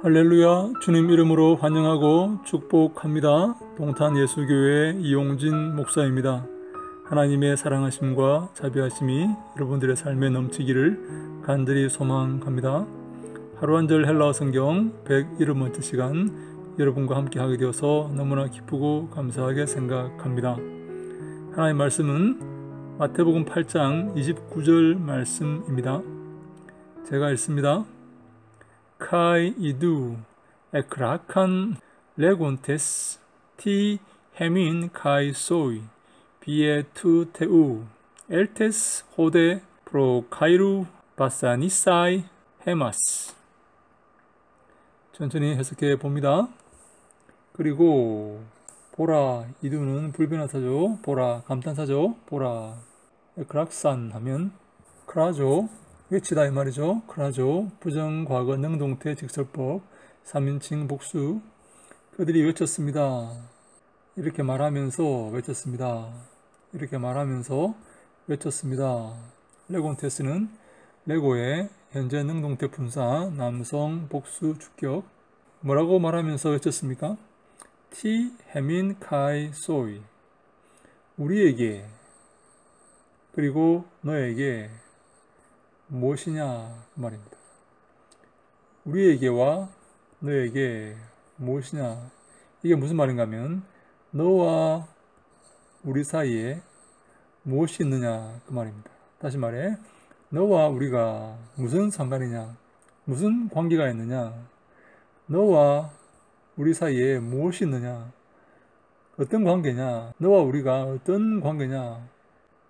할렐루야 주님 이름으로 환영하고 축복합니다. 동탄 예수교회 이용진 목사입니다. 하나님의 사랑하심과 자비하심이 여러분들의 삶에 넘치기를 간절히 소망합니다. 하루 한 절 헬라어 성경 101번째 시간 여러분과 함께 하게 되어서 너무나 기쁘고 감사하게 생각합니다. 하나님 말씀은 마태복음 8장 29절 말씀입니다. 제가 읽습니다. Idu ekrakhan legontes ti hemin kai soi bie tu teu eltes hode pro kairu basanisai hemas 천천히 해석해 봅니다. 그리고 보라 이두는 불변화사죠. 보라 감탄사죠. 보라 크락산 하면 크라죠. 외치다 이 말이죠. 크라죠. 부정과거 능동태 직설법 3인칭 복수 그들이 외쳤습니다. 이렇게 말하면서 외쳤습니다. 이렇게 말하면서 외쳤습니다. 레곤테스는 레고의 현재 능동태 분사 남성 복수 주격 뭐라고 말하면서 외쳤습니까? 티 해민 카이 소이 우리에게 그리고 너에게 무엇이냐 그 말입니다. 우리에게와 너에게 무엇이냐? 이게 무슨 말인가 하면 너와 우리 사이에 무엇이 있느냐 그 말입니다. 다시 말해 너와 우리가 무슨 상관이냐? 무슨 관계가 있느냐? 너와 우리 사이에 무엇이 있느냐? 어떤 관계냐? 너와 우리가 어떤 관계냐?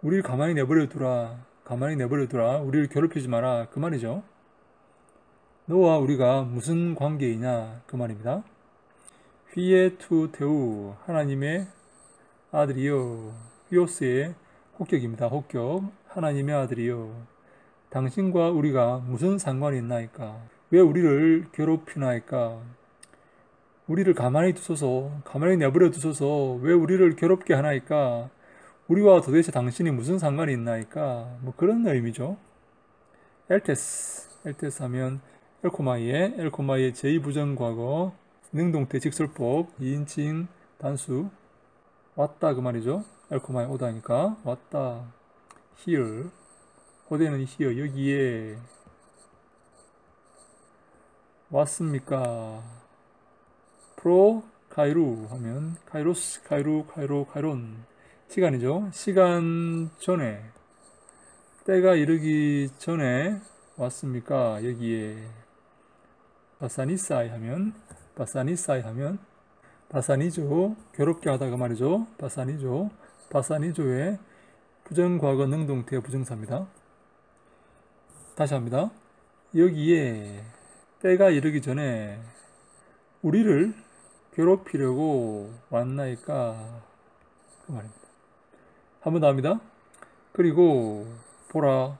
우리를 가만히 내버려 두라 가만히 내버려 두라. 우리를 괴롭히지 마라. 그 말이죠. 너와 우리가 무슨 관계이냐. 그 말입니다. υἱὲ τοῦ θεοῦ. 하나님의 아들이요. υἱός의 호격입니다. 호격. 하나님의 아들이요. 당신과 우리가 무슨 상관이 있나이까? 왜 우리를 괴롭히나이까? 우리를 가만히 두소서, 가만히 내버려 두소서, 왜 우리를 괴롭게 하나이까? 우리와 도대체 당신이 무슨 상관이 있나이까? 뭐 그런 의미죠. 엘테스, 엘테스 하면 엘코마이의 엘코마이의 제2부정과거 능동태 직설법 2인칭 단수 왔다 그 말이죠. 엘코마이 오다니까 왔다 here 호대는 here 여기에 왔습니까? 프로 카이루 하면 카이로스 카이루 카이로 카이론 시간이죠. 시간 전에 때가 이르기 전에 왔습니까? 여기에 바사니사이 하면 바사니사이 하면 바사니조 괴롭게 하다가 말이죠. 바사니조 바사니조의 부정과거 능동태 부정사입니다. 다시 합니다. 여기에 때가 이르기 전에 우리를 괴롭히려고 왔나이까 그 말입니다. 한 번 더 합니다. 그리고 보라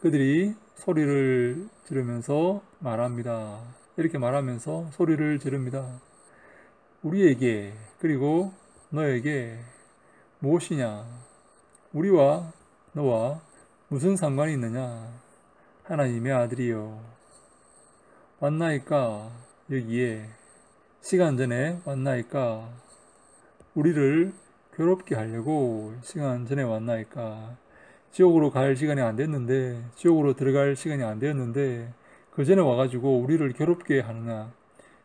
그들이 소리를 지르면서 말합니다. 이렇게 말하면서 소리를 지릅니다. 우리에게 그리고 너에게 무엇이냐? 우리와 너와 무슨 상관이 있느냐? 하나님의 아들이요. 왔나이까 여기에 시간 전에 왔나이까 우리를 괴롭게 하려고 시간 전에 왔나이까. 지옥으로 갈 시간이 안 됐는데 지옥으로 들어갈 시간이 안 되었는데 그 전에 와가지고 우리를 괴롭게 하느냐.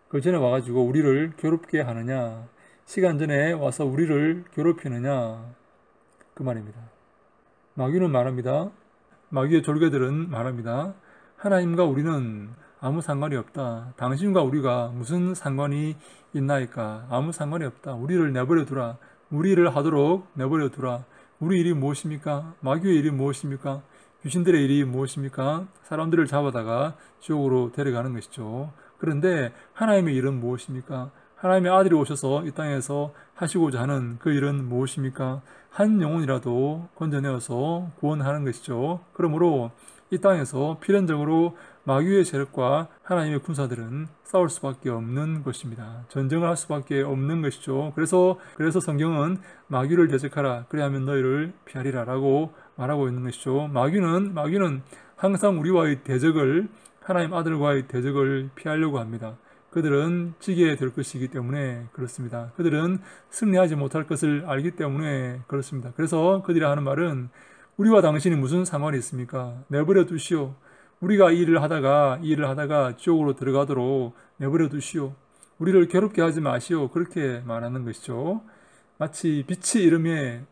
그 전에 와가지고 우리를 괴롭게 하느냐. 시간 전에 와서 우리를 괴롭히느냐. 그 말입니다. 마귀는 말합니다. 마귀의 졸개들은 말합니다. 하나님과 우리는 아무 상관이 없다. 당신과 우리가 무슨 상관이 있나이까. 아무 상관이 없다. 우리를 내버려 두라 우리를 하도록 내버려 두라. 우리 일이 무엇입니까? 마귀의 일이 무엇입니까? 귀신들의 일이 무엇입니까? 사람들을 잡아다가 지옥으로 데려가는 것이죠. 그런데 하나님의 일은 무엇입니까? 하나님의 아들이 오셔서 이 땅에서 하시고자 하는 그 일은 무엇입니까? 한 영혼이라도 건져내어서 구원하는 것이죠. 그러므로 이 땅에서 필연적으로 마귀의 세력과 하나님의 군사들은 싸울 수밖에 없는 것입니다. 전쟁을 할 수밖에 없는 것이죠. 그래서 그래서 성경은 마귀를 대적하라 그래야면 너희를 피하리라라고 말하고 있는 것이죠. 마귀는 마귀는 항상 우리와의 대적을 하나님 아들과의 대적을 피하려고 합니다. 그들은 지게 될 것이기 때문에 그렇습니다. 그들은 승리하지 못할 것을 알기 때문에 그렇습니다. 그래서 그들이 하는 말은 우리와 당신이 무슨 상관이 있습니까? 내버려 두시오. 우리가 이 일을 하다가 이 일을 하다가 지옥으로 들어가도록 내버려 두시오. 우리를 괴롭게 하지 마시오. 그렇게 말하는 것이죠. 마치 빛이 이름에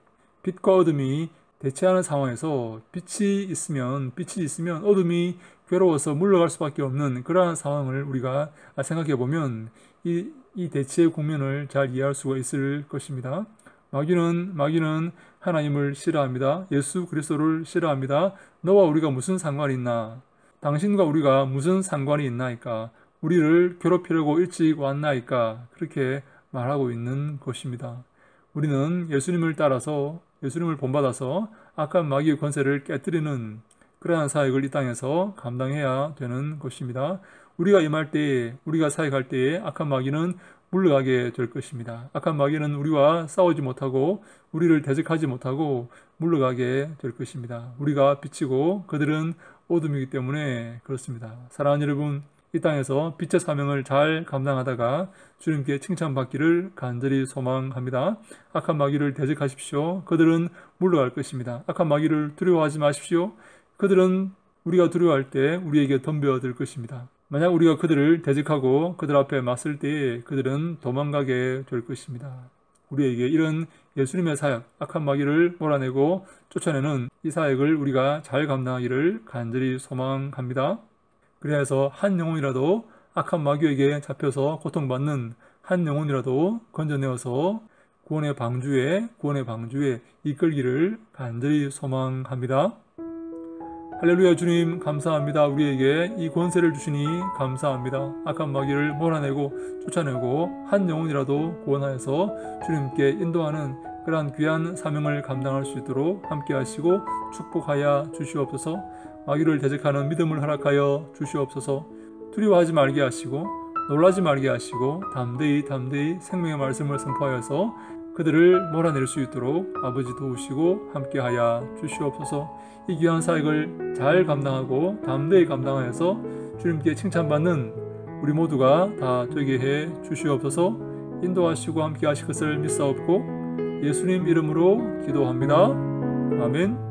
빛과 어둠이 대체하는 상황에서 빛이 있으면 빛이 있으면 어둠이 괴로워서 물러갈 수밖에 없는 그러한 상황을 우리가 생각해 보면 이, 이 대치의 국면을 잘 이해할 수가 있을 것입니다. 마귀는 마귀는 하나님을 싫어합니다. 예수 그리스도를 싫어합니다. 너와 우리가 무슨 상관이 있나? 당신과 우리가 무슨 상관이 있나이까? 우리를 괴롭히려고 일찍 왔나이까? 그렇게 말하고 있는 것입니다. 우리는 예수님을 따라서 예수님을 본받아서 악한 마귀의 권세를 깨뜨리는 그러한 사역을 이 땅에서 감당해야 되는 것입니다. 우리가 임할 때에 우리가 사역할 때에 악한 마귀는 물러가게 될 것입니다. 악한 마귀는 우리와 싸우지 못하고 우리를 대적하지 못하고 물러가게 될 것입니다. 우리가 빛이고 그들은 어둠이기 때문에 그렇습니다. 사랑하는 여러분, 이 땅에서 빛의 사명을 잘 감당하다가 주님께 칭찬받기를 간절히 소망합니다. 악한 마귀를 대적하십시오. 그들은 물러갈 것입니다. 악한 마귀를 두려워하지 마십시오. 그들은 우리가 두려워할 때 우리에게 덤벼들 것입니다. 만약 우리가 그들을 대적하고 그들 앞에 맞설 때에 그들은 도망가게 될 것입니다. 우리에게 이런 예수님의 사역, 악한 마귀를 몰아내고 쫓아내는 이 사역을 우리가 잘 감당하기를 간절히 소망합니다. 그래서 한 영혼이라도 악한 마귀에게 잡혀서 고통받는 한 영혼이라도 건져내어서 구원의 방주에 구원의 방주에 이끌기를 간절히 소망합니다. 할렐루야 주님 감사합니다. 우리에게 이 권세를 주시니 감사합니다. 악한 마귀를 몰아내고 쫓아내고 한 영혼이라도 구원하여서 주님께 인도하는 그러한 귀한 사명을 감당할 수 있도록 함께 하시고 축복하여 주시옵소서. 마귀를 대적하는 믿음을 허락하여 주시옵소서. 두려워하지 말게 하시고 놀라지 말게 하시고 담대히 담대히 생명의 말씀을 선포하여서 그들을 몰아낼 수 있도록 아버지 도우시고 함께하여 주시옵소서. 이 귀한 사역을 잘 감당하고 담대히 감당하여서 주님께 칭찬받는 우리 모두가 다 되게 해 주시옵소서. 인도하시고 함께하실 것을 믿사옵고 예수님 이름으로 기도합니다. 아멘.